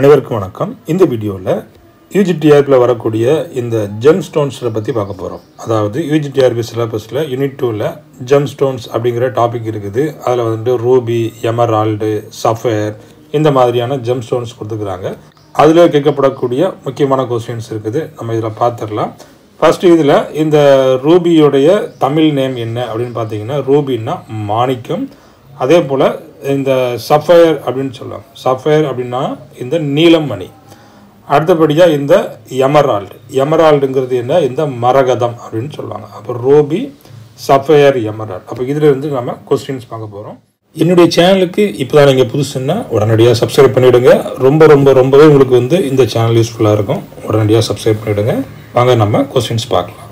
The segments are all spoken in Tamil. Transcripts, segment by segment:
அனைவருக்கும் வணக்கம். இந்த வீடியோவில் யூஜிடிஆர்பியில் வரக்கூடிய இந்த ஜெம் ஸ்டோன்ஸில் பற்றி பார்க்க போகிறோம் அதாவது யூஜிடிஆர்பி சிலபஸில் யூனிட் டூவில் ஜெம் ஸ்டோன்ஸ் அப்படிங்கிற டாபிக் இருக்குது. அதில் வந்துட்டு ரூபி எமரால்டு சஃபேர் இந்த மாதிரியான ஜெம் ஸ்டோன்ஸ் கொடுத்துக்கிறாங்க. அதில் கேட்கப்படக்கூடிய முக்கியமான கொஸ்டின்ஸ் இருக்குது. நம்ம இதில் பார்த்துடலாம் ஃபஸ்ட்டு இதில் இந்த ரூபியோடைய தமிழ் நேம் என்ன அப்படின்னு பார்த்தீங்கன்னா ரூபின்னா மாணிக்கம். அதே போல் இந்த சஃபயர் அப்படின்னு சொல்லலாம் சஃபயர் அப்படின்னா இந்த நீலம் மணி அடுத்தபடியாக இந்த எமரால்டு எமரால்டுங்கிறது என்ன? இந்த மரகதம் அப்படின்னு சொல்லுவாங்க. அப்போ ரோபி சஃபயர் எமரால்டு அப்போ இதிலிருந்து நம்ம கொஸ்டின்ஸ் பார்க்க போகிறோம் என்னுடைய சேனலுக்கு இப்போ தான் நீங்கள் புதுசுன்னா உடனடியாக சப்ஸ்கிரைப் பண்ணிவிடுங்க ரொம்ப ரொம்ப ரொம்பவே உங்களுக்கு வந்து இந்த சேனல் யூஸ்ஃபுல்லாக இருக்கும். உடனடியாக சப்ஸ்கிரைப் பண்ணிவிடுங்க வாங்க நம்ம கொஸ்டின்ஸ் பார்க்கலாம்.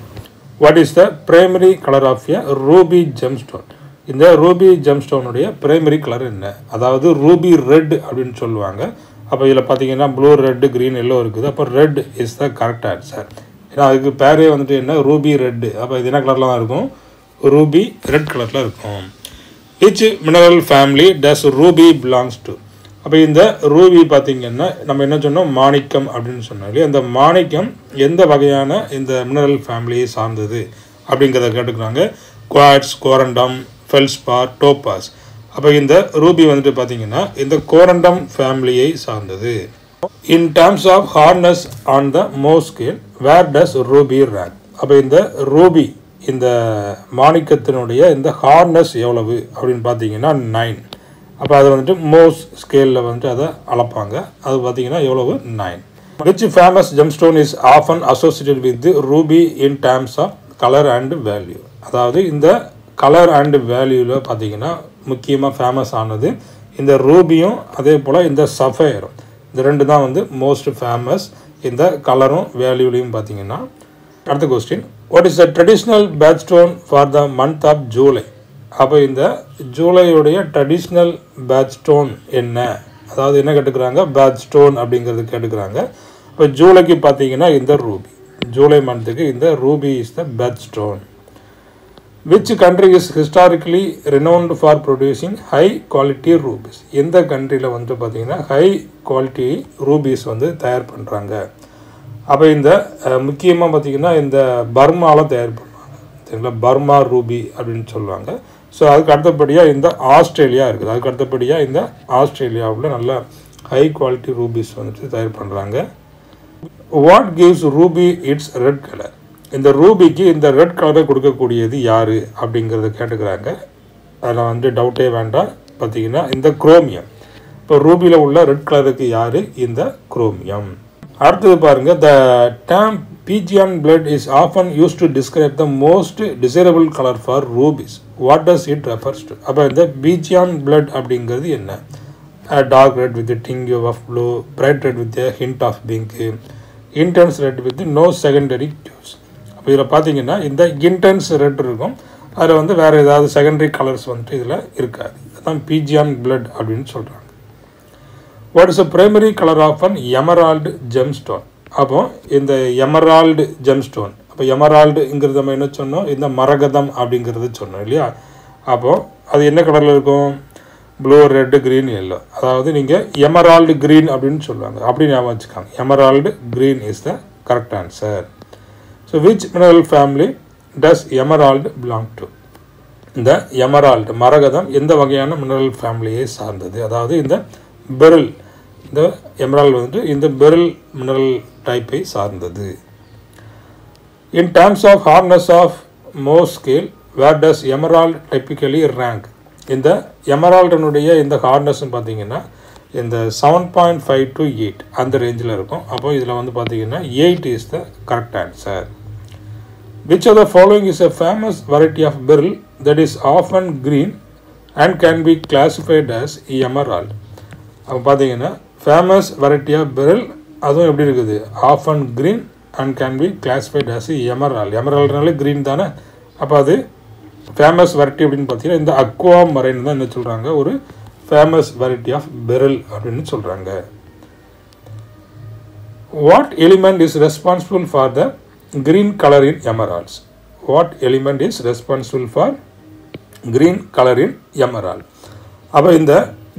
What is the primary colour of a ruby gemstone இந்த ரூபி ஜெம்ஸ்டோனுடைய பிரைமரி கலர் என்ன? அதாவது ரூபி ரெட் அப்படின்னு சொல்லுவாங்க. அப்போ இதில் பார்த்தீங்கன்னா ப்ளூ ரெட்டு க்ரீன் எல்லோ இருக்குது. அப்போ red is the correct answer ஏன்னா அதுக்கு பேரே வந்துட்டு என்ன? ரூபி ரெட்டு அப்போ இது என்ன கலரில் தான் இருக்கும்? ரூபி ரெட் கலரில் இருக்கும். Which mineral family does ruby belongs to அப்போ இந்த ரூபி பார்த்தீங்கன்னா நம்ம என்ன சொன்னோம்? மாணிக்கம் அப்படின்னு சொன்னோம் இல்லையா? இந்த மாணிக்கம் எந்த வகையான இந்த மினரல் ஃபேமிலியை சார்ந்தது? அப்படிங்கிறத கேட்டுக்கிறாங்க. குவாட்ஸ் கோரண்டம் ஃபெல்ஸ்பார் டோபாஸ் அப்போ இந்த ரூபி வந்துட்டு பார்த்தீங்கன்னா இந்த கோரண்டம் ஃபேமிலியை சார்ந்தது. In terms of hardness on the Mohs scale where does ruby rank அப்போ இந்த ரூபி இந்த மாணிக்கத்தினுடைய இந்த ஹார்னஸ் எவ்வளவு அப்படின்னு பார்த்தீங்கன்னா நைன் அப்போ அதை வந்துட்டு மோஸ் ஸ்கேலில் வந்துட்டு அதை அளப்பாங்க. அது பார்த்தீங்கன்னா எவ்வளவு? Nine rich famous gemstone is often associated with ruby in terms of colour and value அதாவது இந்த கலர் அண்ட் வேல்யூவில் பார்த்தீங்கன்னா முக்கியமாக ஃபேமஸ் ஆனது இந்த ரூபியும் அதே போல் இந்த சஃபயரும் இந்த ரெண்டு தான் வந்து மோஸ்ட் ஃபேமஸ் இந்த கலரும் வேல்யூலையும் பார்த்தீங்கன்னா அடுத்த question what is the traditional birthstone for the month of July அப்போ இந்த ஜூலையுடைய ட்ரெடிஷ்னல் பேட்ச் ஸ்டோன் என்ன? அதாவது என்ன கேட்டுக்கிறாங்க? பேட்ச் ஸ்டோன் அப்படிங்கிறது கேட்டுக்கிறாங்க. இப்போ ஜூலைக்கு பார்த்தீங்கன்னா இந்த ரூபி. ஜூலை மந்த்துக்கு இந்த ruby is the birthstone which country is historically renowned for producing high quality rubies எந்த கண்ட்ரியில் வந்து பார்த்தீங்கன்னா ஹை குவாலிட்டி ரூபீஸ் வந்து தயார் பண்ணுறாங்க அப்போ இந்த முக்கியமாக பார்த்தீங்கன்னா இந்த பர்மாவில் தயார் பண்ணுவாங்க சரிங்களா? பர்மா ரூபி அப்படின்னு சொல்லுவாங்க ஸோ அதுக்கு அடுத்தபடியாக இந்த ஆஸ்திரேலியா இருக்குது. அதுக்கு அடுத்தபடியாக இந்த ஆஸ்திரேலியாவில் நல்ல ஹை குவாலிட்டி ரூபீஸ் வந்துட்டு தயார் பண்ணுறாங்க what gives ruby its red colour இந்த ரூபிக்கு இந்த ரெட் கலரை கொடுக்கக்கூடியது யார் அப்படிங்கிறத கேட்டுக்கிறாங்க. அதில் வந்து டவுட்டே வேண்டாம். பார்த்தீங்கன்னா இந்த குரோமியம் இப்போ ரூபியில் உள்ள ரெட் கலருக்கு யார்? இந்த குரோமியம் அடுத்தது பாருங்க the term pigeon blood is often used to describe the most desirable colour for rubies what does it refers to அப்போ இந்த பீஜியான் பிளட் அப்படிங்கிறது என்ன? Dark red with tinge of blue bright red with hint of pink intense red with no secondary hues இப்போ இதில் பார்த்தீங்கன்னா இந்த இன்டென்ஸ் ரெட் இருக்கும். அதில் வந்து வேறு ஏதாவது செகண்டரி கலர்ஸ் வந்துட்டு இதில் இருக்காது. இதுதான் பீஜியான் பிளட் அப்படின்னு சொல்கிறாங்க what is a primary colour of an emerald gemstone அப்போ இந்த எமரால்டு ஜெம்ஸ்டோன் அப்போ எமரால்டுங்கிறது நம்ம என்ன சொன்னோம்? இந்த மரகதம் அப்படிங்கிறது சொன்னோம் இல்லையா? அப்போது அது என்ன கலரில் இருக்கும்? ப்ளூ ரெட்டு க்ரீன் எல்லோ அதாவது நீங்கள் எமரால்டு க்ரீன் அப்படின்னு சொல்லுவாங்க. அப்படி ஞாபகம் வச்சுக்காங்க. Emerald green is the correct answer so which mineral family does emerald belong to இந்த எமரால்டு மரகதம் எந்த வகையான மினரல் ஃபேமிலியை சார்ந்தது? அதாவது இந்த பெரில் இந்த எமரால்டு வந்துட்டு இந்த பெரில் மினரல் டைப்பை சார்ந்தது. In terms of hardness of Mohs scale where does emerald typically rank இந்த எமரால்டனுடைய இந்த ஹார்னஸ்ன்னு பார்த்தீங்கன்னா இந்த seven point five to eight அந்த ரேஞ்சில் இருக்கும். அப்போ இதில் வந்து பார்த்தீங்கன்னா eight is the correct answer which are the following is a famous variety of beryl that is off and green and can be classified as emerald அப்போ பார்த்தீங்கன்னா ஃபேமஸ் வெரைட்டி ஆஃப் பெரில் அதுவும் எப்படி இருக்குது? Off and green and can be classified as emerald எமரால்னாலே green தானே? அப்போ அது ஃபேமஸ் வெரைட்டி அப்படின்னு பார்த்தீங்கன்னா இந்த அக்வா மரைன் தான் என்ன சொல்கிறாங்க ஒரு ஃபேமஸ் வெரைட்டி ஆஃப் பெரில் அப்படின்னு சொல்கிறாங்க what element is responsible for the green color in emeralds. What element is responsible for green color in emerald? அப்போ இந்த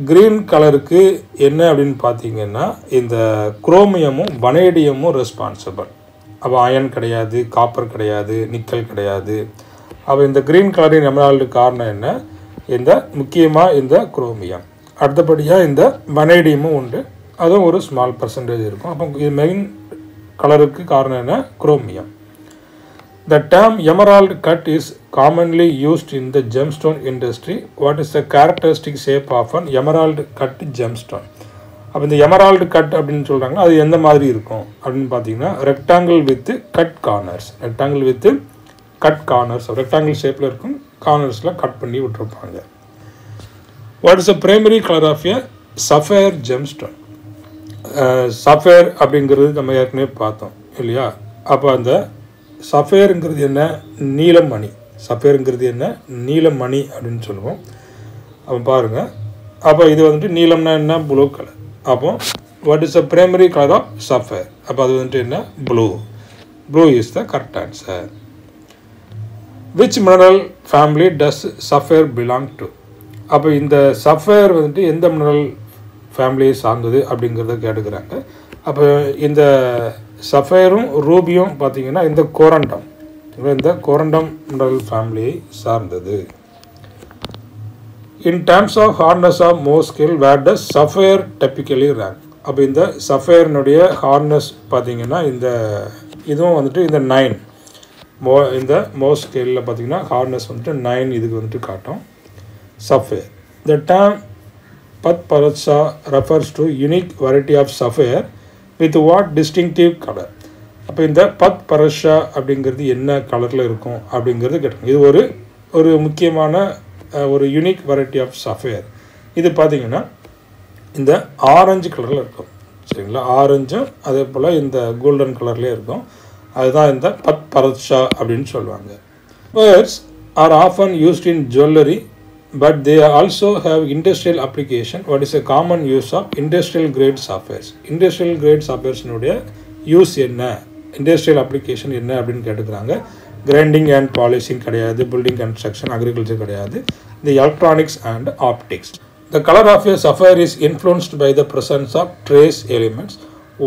க்ரீன் கலருக்கு என்ன அப்படின்னு பார்த்தீங்கன்னா இந்த குரோமியமும் வனேடியமும் ரெஸ்பான்சிபிள் அப்போ அயன் கிடையாது காப்பர் கிடையாது நிக்கல் கிடையாது. அப்போ இந்த க்ரீன் கலரின் எமரால்டு காரணம் என்ன? இந்த முக்கியமாக இந்த குரோமியம் அடுத்தபடியாக இந்த வனேடியமும் உண்டு. அதுவும் ஒரு ஸ்மால் பர்சன்டேஜ் இருக்கும். அப்போ இது மெயின் கலருக்கு காரணம் என்ன? Chromium. The term emerald cut is commonly used in the gemstone industry what is the characteristic shape of an emerald cut gemstone அப்போ இந்த எமரால்டு கட் அப்படின்னு சொல்கிறாங்க அது எந்த மாதிரி இருக்கும்? அப்படின்னு பார்த்தீங்கன்னா rectangle with cut corners rectangle with cut corners rectangle ஷேப்பில் இருக்கும் கார்னர்ஸில் கட் பண்ணி விட்டுருப்பாங்க. What is a primary colour of a sapphire gemstone sapphire அப்படிங்கிறது நம்ம ஏற்கனவே பார்த்தோம் இல்லையா? அப்போ அந்த சஃபேருங்கிறது என்ன? நீலம் மணி சஃபேருங்கிறது என்ன? நீலம் மணி அப்படின்னு சொல்லுவோம். அப்போ பாருங்கள் அப்போ இது வந்துட்டு நீலம்னா என்ன? ப்ளூ கலர் அப்போ what is a primary colour of sapphire அப்போ அது வந்துட்டு என்ன? Blue blue is the correct answer which mineral family does sapphire belong to அப்போ இந்த சஃபேர் வந்துட்டு எந்த மினரல் ஃபேமிலியை சார்ந்தது அப்படிங்கிறத கேட்டுக்கிறாங்க. அப்போ இந்த சஃபயரும் ரூபியும் பார்த்தீங்கன்னா இந்த கோரண்டம். இந்த கோரண்டம் மினரல் ஃபேமிலியை சார்ந்தது. In terms of hardness of Mohs scale where does sapphire typically rank அப்போ இந்த சஃபயர்னுடைய ஹார்ட்னஸ் பார்த்தீங்கன்னா இந்த இதுவும் வந்துட்டு இந்த நைன் மோ இந்த மோ ஸ்கேலில் பார்த்தீங்கன்னா ஹார்ட்னஸ் வந்துட்டு நைன் இதுக்கு வந்துட்டு காட்டும். Sapphire the term padparadscha refers to unique variety of sapphire with what distinctive colour அப்போ இந்த பத் பரஷா அப்படிங்கிறது என்ன கலரில் இருக்கும் அப்படிங்கிறது கேட்டாங்க இது ஒரு ஒரு முக்கியமான ஒரு யூனிக் வெரைட்டி ஆஃப் சஃபயர் இது பார்த்தீங்கன்னா இந்த ஆரஞ்சு கலரில் இருக்கும். சரிங்களா? ஆரஞ்சும் அதே போல் இந்த கோல்டன் கலர்லேயே இருக்கும். அதுதான் இந்த பத் பரத்ஷா அப்படின்னு சொல்லுவாங்க. Birds are often used in jewellery but they also have industrial application what is a common use of industrial grade softwares. Industrial grade softwares use என்ன? இண்டஸ்ட்ரியல் அப்ளிகேஷன் என்ன அப்படின்னு கேட்டுக்கிறாங்க. கிரைண்டிங் அண்ட் பாலிஷிங் கிடையாது பில்டிங் கன்ஸ்ட்ரக்ஷன் அக்ரிகல்ச்சர் கிடையாது. The electronics and optics the colour of a sapphire is influenced by the presence of trace elements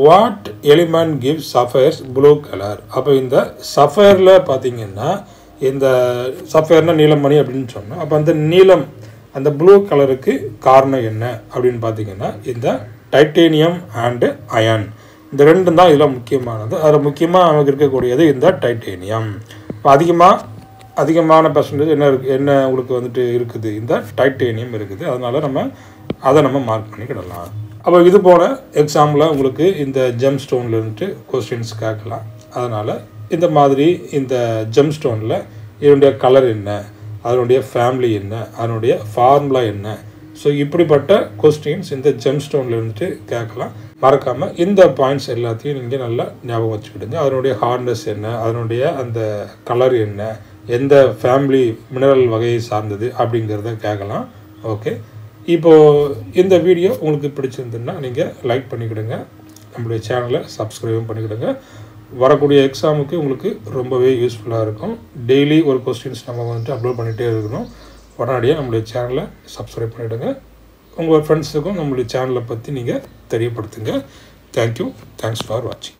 what element give sapphires blue colour அப்போ இந்த சஃபயரில் பார்த்தீங்கன்னா இந்த சஃபேர்னா நீலமணி அப்படின்னு சொன்னோம் அப்போ அந்த நீலம் அந்த ப்ளூ கலருக்கு காரணம் என்ன அப்படின்னு பார்த்தீங்கன்னா இந்த டைட்டேனியம் அண்டு அயன் இந்த ரெண்டும் தான் இதில் முக்கியமானது. அதில் முக்கியமாக நமக்கு இருக்கக்கூடியது இந்த டைட்டேனியம் இப்போ அதிகமாக அதிகமான பர்சன்டேஜ் என்ன இருக்கு என்ன உங்களுக்கு வந்துட்டு இருக்குது? இந்த டைட்டேனியம் இருக்குது. அதனால் நம்ம அதை நம்ம மார்க் பண்ணிக்கிடலாம். அப்போ இது போல் எக்ஸாம்பிளாக உங்களுக்கு இந்த ஜெம் ஸ்டோனில் இருந்துட்டு கொஸ்டின்ஸ் கேட்கலாம். அதனால் இந்த மாதிரி இந்த ஜெம் ஸ்டோனில் இதனுடைய கலர் என்ன அதனுடைய ஃபேமிலி என்ன அதனுடைய ஃபார்முலா என்ன? ஸோ இப்படிப்பட்ட கொஸ்டின்ஸ் இந்த ஜெம் ஸ்டோனில் இருந்துட்டு கேட்கலாம். மறக்காமல் இந்த பாயிண்ட்ஸ் எல்லாத்தையும் நீங்கள் நல்லா ஞாபகம் வச்சுக்கிடுங்க. அதனுடைய ஹார்ட்னஸ் என்ன அதனுடைய அந்த கலர் என்ன எந்த ஃபேமிலி மினரல் வகையை சார்ந்தது அப்படிங்கிறத கேட்கலாம். ஓகே இப்போது இந்த வீடியோ உங்களுக்கு பிடிச்சிருந்துன்னா நீங்கள் லைக் பண்ணிக்கிடுங்க. நம்மளுடைய சேனலை சப்ஸ்கிரைபும் பண்ணிக்கிடுங்க. வரக்கூடிய எக்ஸாமுக்கு உங்களுக்கு ரொம்பவே யூஸ்ஃபுல்லாக இருக்கும். டெய்லி ஒரு கொஸ்டின்ஸ் நம்ம வந்துட்டு அப்லோட் பண்ணிகிட்டே இருக்கணும். உடனடியாக நம்மளுடைய சேனலை சப்ஸ்கிரைப் பண்ணிவிடுங்க உங்கள் ஃப்ரெண்ட்ஸுக்கும் நம்மளுடைய சேனலை பற்றி நீங்கள் தெரியப்படுத்துங்க. தேங்க்யூ தேங்க்ஸ் ஃபார் வாட்சிங்